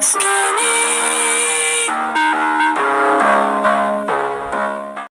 Oh.